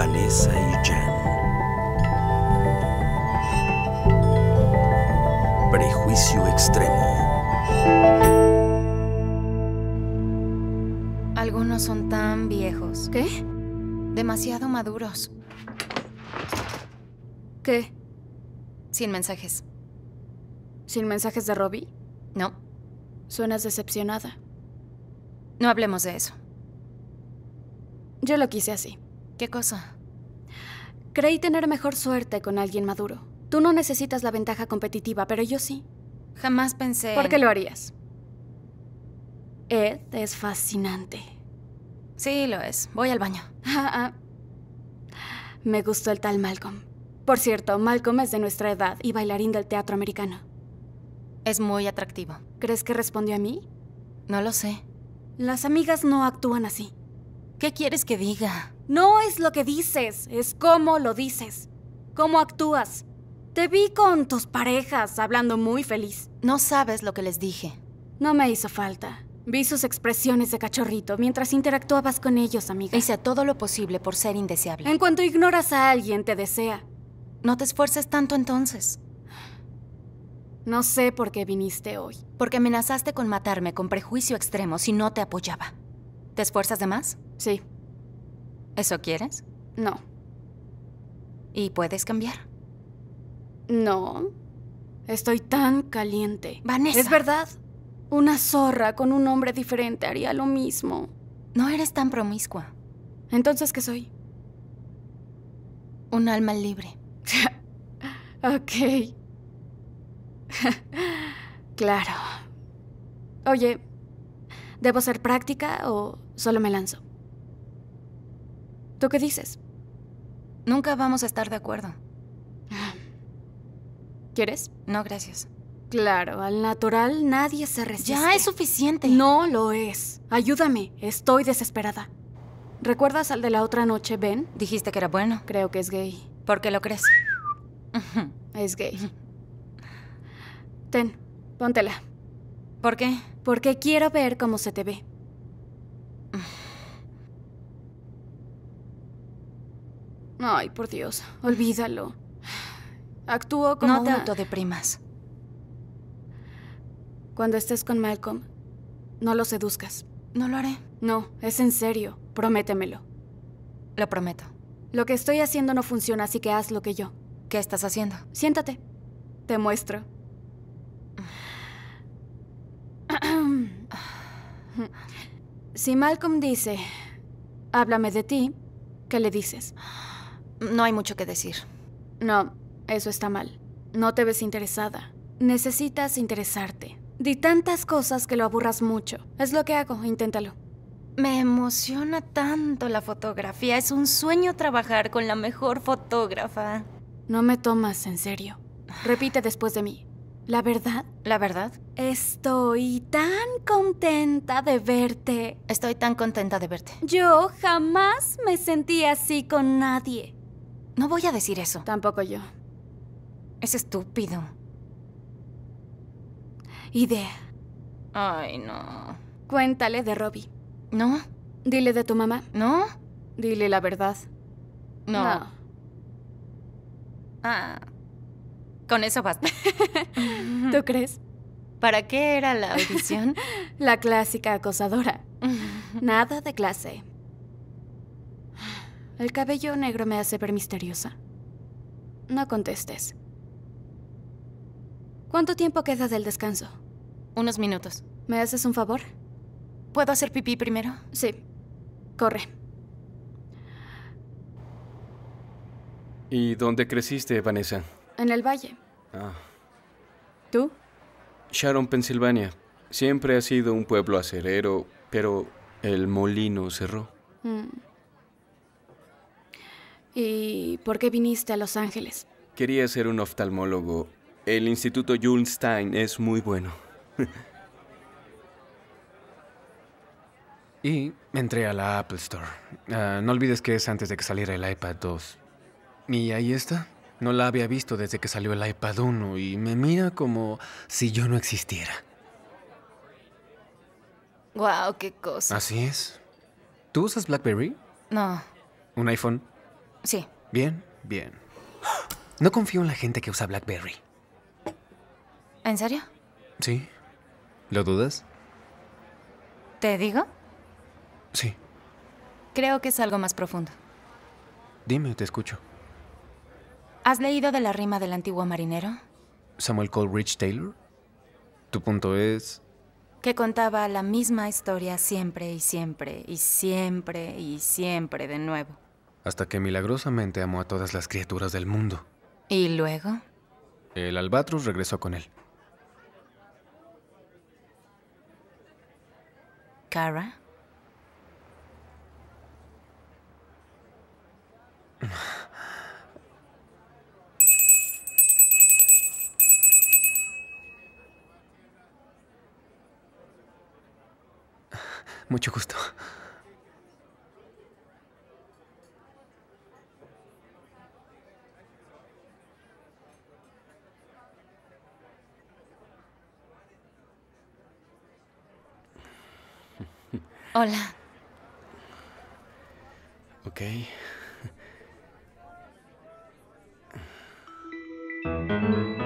Vanessa y Jan. Prejuicio extremo. Algunos son tan viejos. ¿Qué? Demasiado maduros. ¿Qué? Sin mensajes. ¿Sin mensajes de Robbie? No. Suenas decepcionada. No hablemos de eso. Yo lo quise así. ¿Qué cosa? Creí tener mejor suerte con alguien maduro. Tú no necesitas la ventaja competitiva, pero yo sí. Jamás pensé. ¿Por qué lo harías? Ed es fascinante. Sí, lo es. Voy al baño. Ah, ah. Me gustó el tal Malcolm. Por cierto, Malcolm es de nuestra edad y bailarín del teatro americano. Es muy atractivo. ¿Crees que respondió a mí? No lo sé. Las amigas no actúan así. ¿Qué quieres que diga? No es lo que dices, es cómo lo dices. ¿Cómo actúas? Te vi con tus parejas hablando muy feliz. No sabes lo que les dije. No me hizo falta. Vi sus expresiones de cachorrito mientras interactuabas con ellos, amiga. Hice todo lo posible por ser indeseable. En cuanto ignoras a alguien, te desea. No te esfuerces tanto entonces. No sé por qué viniste hoy. Porque amenazaste con matarme con prejuicio extremo si no te apoyaba. ¿Te esfuerzas de más? Sí. ¿Eso quieres? No. ¿Y puedes cambiar? No. Estoy tan caliente. Vanessa. Es verdad. Una zorra con un hombre diferente haría lo mismo. No eres tan promiscua. Entonces, ¿qué soy? Un alma libre. ok. claro. Oye, ¿debo ser práctica o solo me lanzo? ¿Tú qué dices? Nunca vamos a estar de acuerdo. ¿Quieres? No, gracias. Claro, al natural nadie se resiste. Ya es suficiente. No lo es. Ayúdame, estoy desesperada. ¿Recuerdas al de la otra noche, Ben? Dijiste que era bueno. Creo que es gay. ¿Por qué lo crees? Es gay. Ten, póntela. ¿Por qué? Porque quiero ver cómo se te ve. Ay, por Dios, olvídalo. Actúo como No te una- autodeprimas. Cuando estés con Malcolm, no lo seduzcas. No lo haré. No, es en serio. Prométemelo. Lo prometo. Lo que estoy haciendo no funciona, así que haz lo que yo. ¿Qué estás haciendo? Siéntate. Te muestro. Si Malcolm dice, háblame de ti, ¿qué le dices? No hay mucho que decir. No, eso está mal. No te ves interesada. Necesitas interesarte. Di tantas cosas que lo aburras mucho. Es lo que hago, inténtalo. Me emociona tanto la fotografía. Es un sueño trabajar con la mejor fotógrafa. No me tomas en serio. Repite después de mí. La verdad, ¿La verdad? estoy tan contenta de verte. Estoy tan contenta de verte. Yo jamás me sentí así con nadie. No voy a decir eso. Tampoco yo. Es estúpido. Idea. Ay, no. Cuéntale de Robbie. ¿No? Dile de tu mamá. ¿No? Dile la verdad. No. Ah. Con eso basta. ¿Tú crees? ¿Para qué era la audición? La clásica acosadora. Nada de clase. El cabello negro me hace ver misteriosa. No contestes. ¿Cuánto tiempo queda del descanso? Unos minutos. ¿Me haces un favor? ¿Puedo hacer pipí primero? Sí. Corre. ¿Y dónde creciste, Vanessa? En el valle. Ah, ¿Tú? Sharon, Pensilvania. Siempre ha sido un pueblo acerero, pero el molino cerró. Mm. ¿Y por qué viniste a Los Ángeles? Quería ser un oftalmólogo. El Instituto Jules Stein es muy bueno. Y entré a la Apple Store. Ah, no olvides que es antes de que saliera el iPad 2. Y ahí está. No la había visto desde que salió el iPad 1 y me mira como si yo no existiera. Wow, qué cosa. Así es. ¿Tú usas BlackBerry? No, ¿Un iPhone? Sí. Bien, bien. No confío en la gente que usa BlackBerry. ¿En serio? ¿Sí? ¿Lo dudas? ¿Te digo? Sí. Creo que es algo más profundo. Dime, te escucho. ¿Has leído de la rima del antiguo marinero? Samuel Coleridge Taylor. Tu punto es... Que contaba la misma historia siempre y siempre y siempre y siempre de nuevo. Hasta que milagrosamente amó a todas las criaturas del mundo. ¿Y luego? El albatros regresó con él. ¿Cara? Mucho gusto. Hola. Okay.